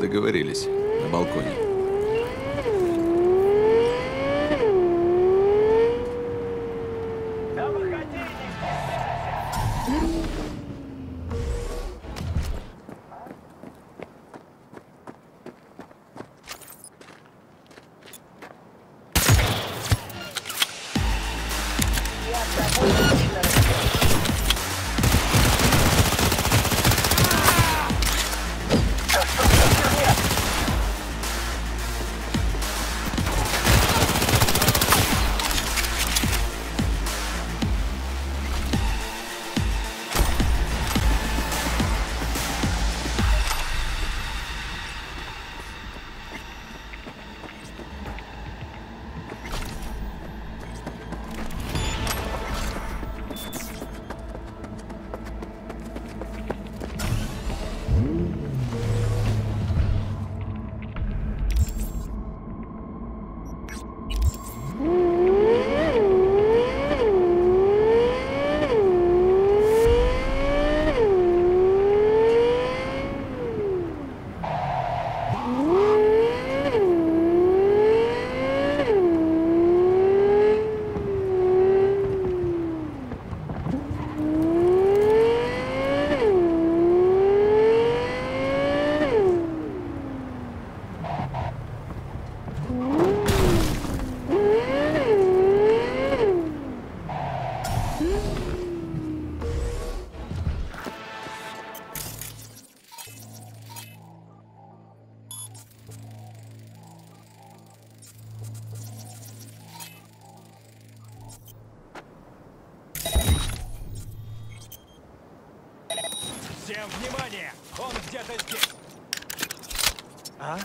Договорились. На балконе. Внимание! Он где-то здесь! А?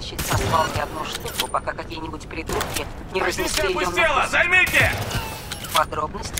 Вытащить со свалки одну штуку, пока какие-нибудь придурки не разнесли ее на... Займите! Подробности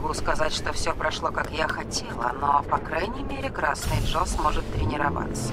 могу сказать, что все прошло как я хотела, но, по крайней мере, Красный Джо сможет тренироваться.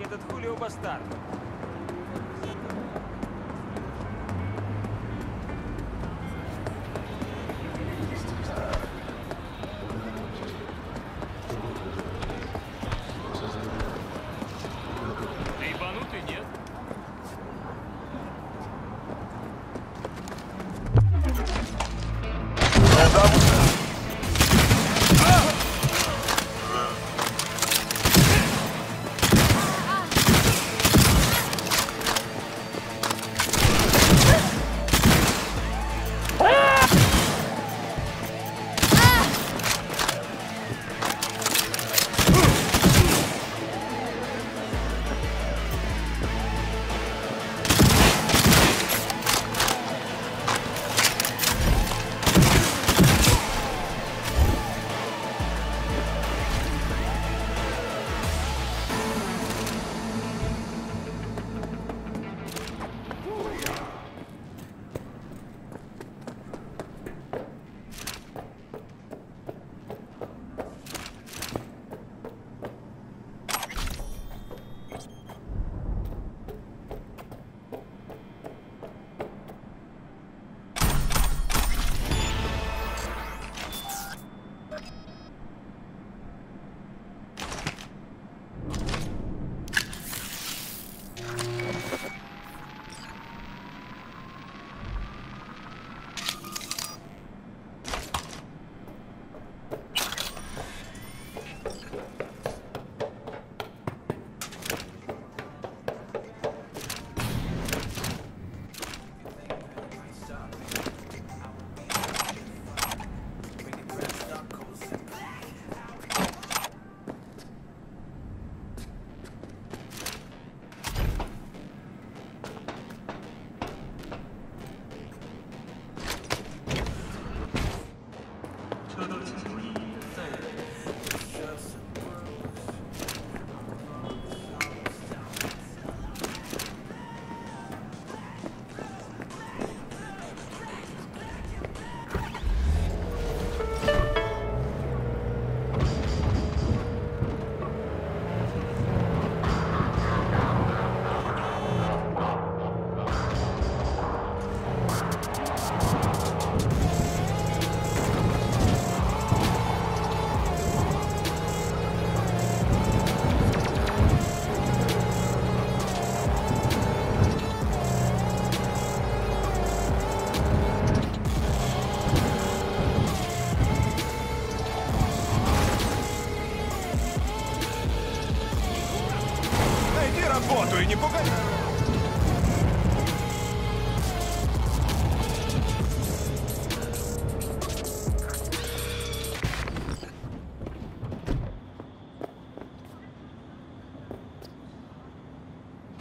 Этот Хулио бастард?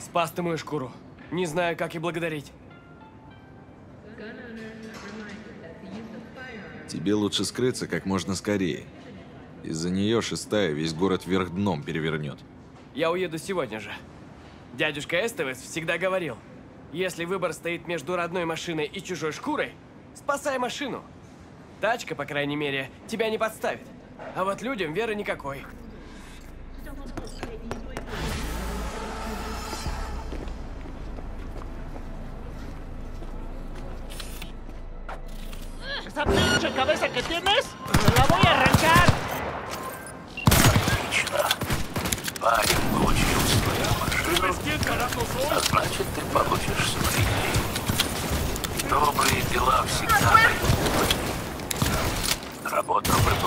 Спас ты мою шкуру. Не знаю, как и благодарить. Тебе лучше скрыться как можно скорее. Из-за нее шестая весь город вверх дном перевернет. Я уеду сегодня же. Дядюшка Эстевес всегда говорил, если выбор стоит между родной машиной и чужой шкурой, спасай машину. Тачка, по крайней мере, тебя не подставит. А вот людям веры никакой. ¡Esa pinche cabeza que tienes! ¡Te la voy a arrancar! Парень получил свою машину, а значит, ты получишь свои деньги. Добрые дела всегда дают. Работа выполнена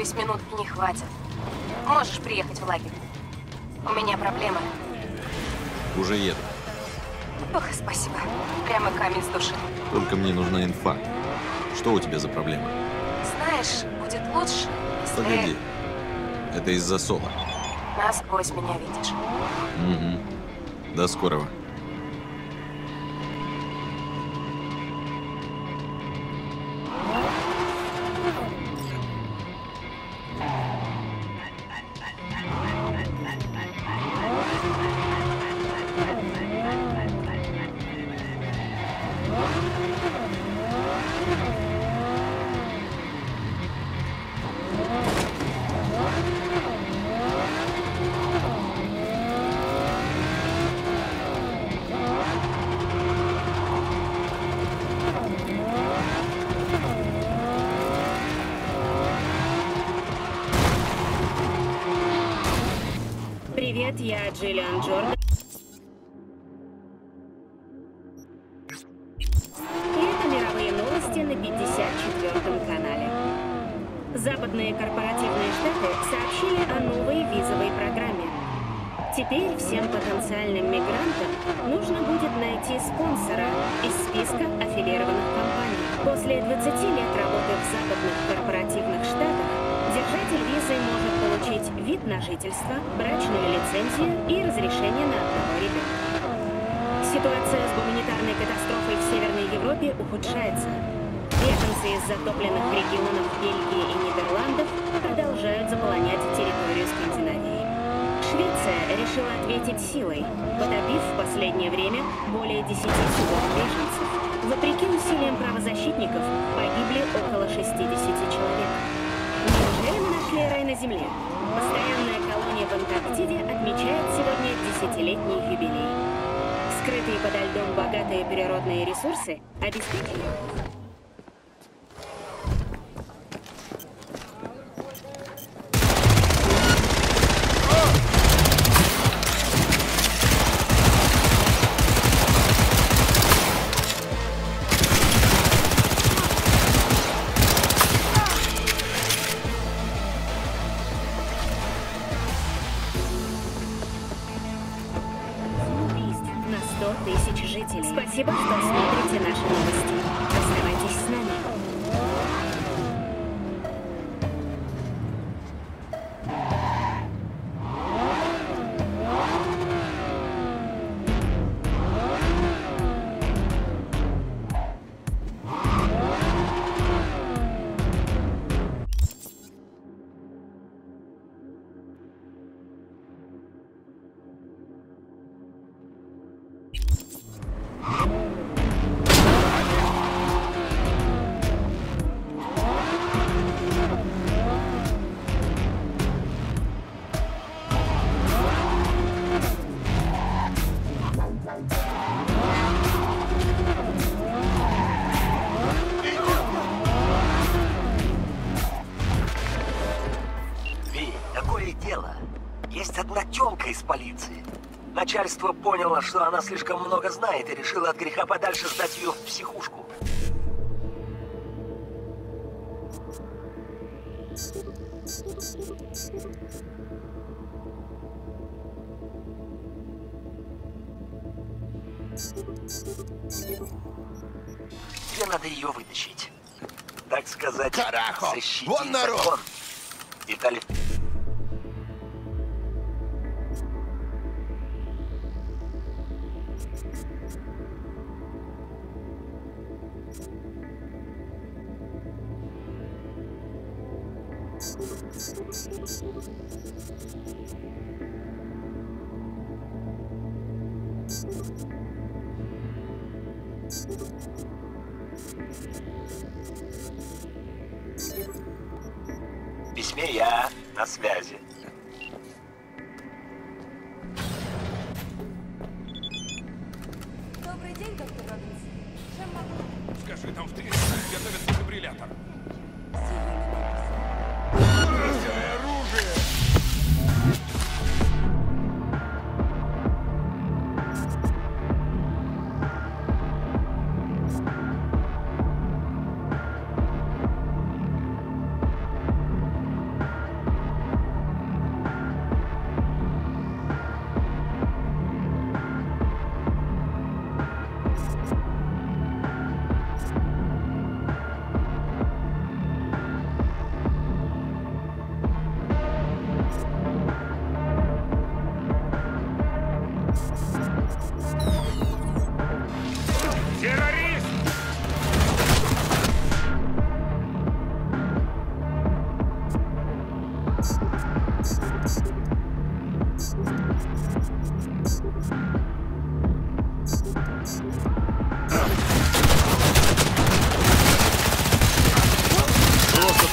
Боюсь, минутки не хватит. Можешь приехать в лагерь. У меня проблемы. Уже еду. Ох, спасибо. Прямо камень с души. Только мне нужна инфа. Что у тебя за проблема? Знаешь, будет лучше, если... Погоди. Это из-за Соло. Насквозь меня видишь. Угу. До скорого. Привет, я Джиллиан Джордан. И это мировые новости на 54-м канале. Западные корпоративные штаты сообщили о новой визовой программе. Теперь всем потенциальным мигрантам нужно будет найти спонсора из списка аффилированных компаний. После 20 лет на жительство, брачную лицензию и разрешение на одного ребенка. Ситуация с гуманитарной катастрофой в Северной Европе ухудшается. Беженцы из затопленных регионов Бельгии и Нидерландов продолжают заполонять территорию Скандинавии. Швеция решила ответить силой, потопив в последнее время более 10 судов беженцев. Вопреки усилиям правозащитников, погибли около 60 человек. Мы нашли рай на Земле? Постоянная колония в Антарктиде отмечает сегодня десятилетний юбилей. Скрытые подо льдом богатые природные ресурсы обеспечили полиции. Начальство поняло, что она слишком много знает и решило от греха подальше сдать ее в психушку. Тебе надо ее вытащить. Так сказать, Карахо! защитить Вон народ! закон. Детали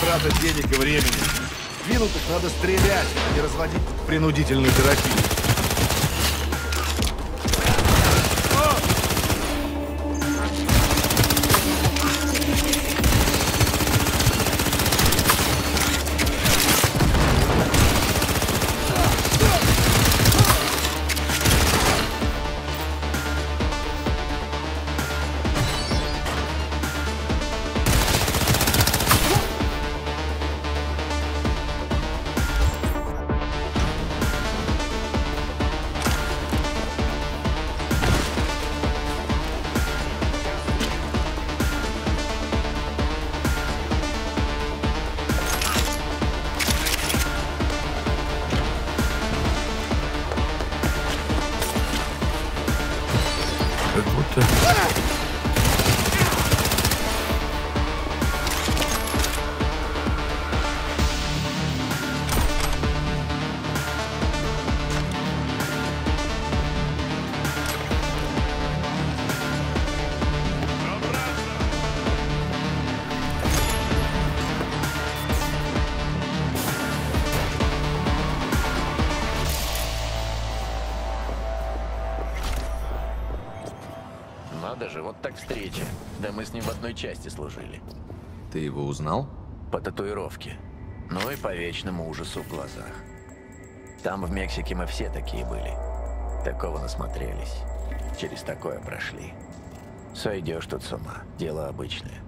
трата денег и времени. Двинутых надо стрелять, а не разводить принудительную терапию. Как узнал? По татуировке. Ну и по вечному ужасу в глазах. Там, в Мексике, мы все такие были. Такого насмотрелись. Через такое прошли. Сойдешь тут с ума. Дело обычное.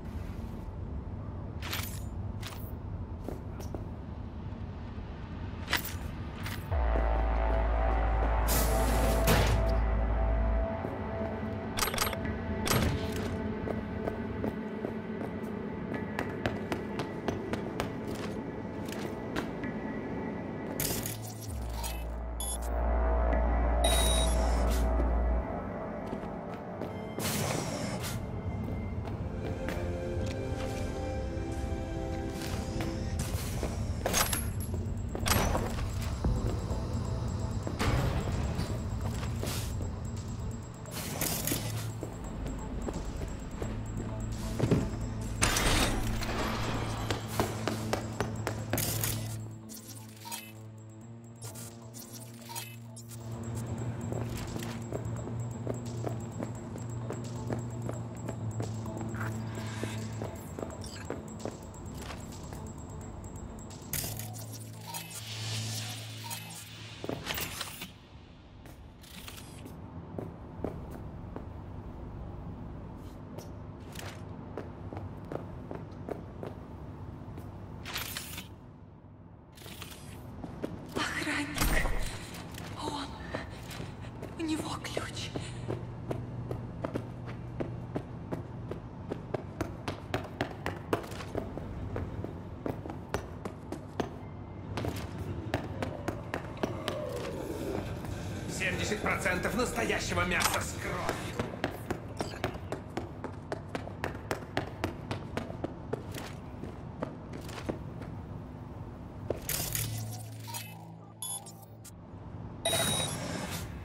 70% настоящего мяса с кровью.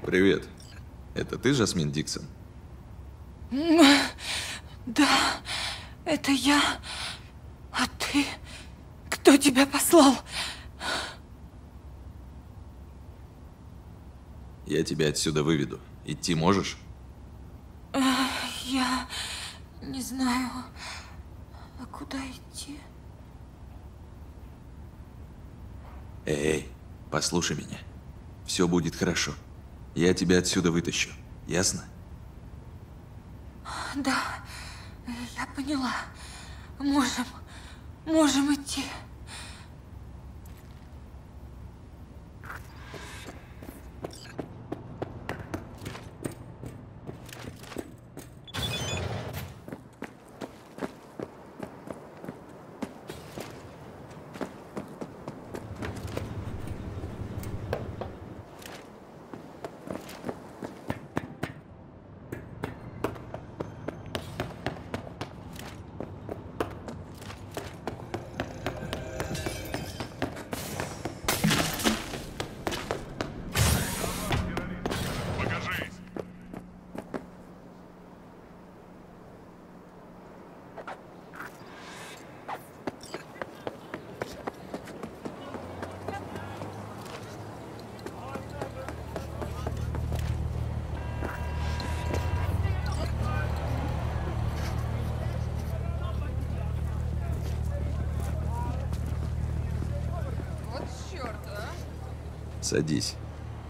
Привет. Это ты, Жасмин Диксон? Да, это я. А ты? Кто тебя послал? Я тебя отсюда выведу. Идти можешь? Я не знаю, а куда идти. Эй, послушай меня. Все будет хорошо. Я тебя отсюда вытащу. Ясно? Да, я поняла. Можем, можем идти. Садись.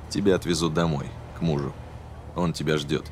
Тебя отвезут домой, к мужу. Он тебя ждет.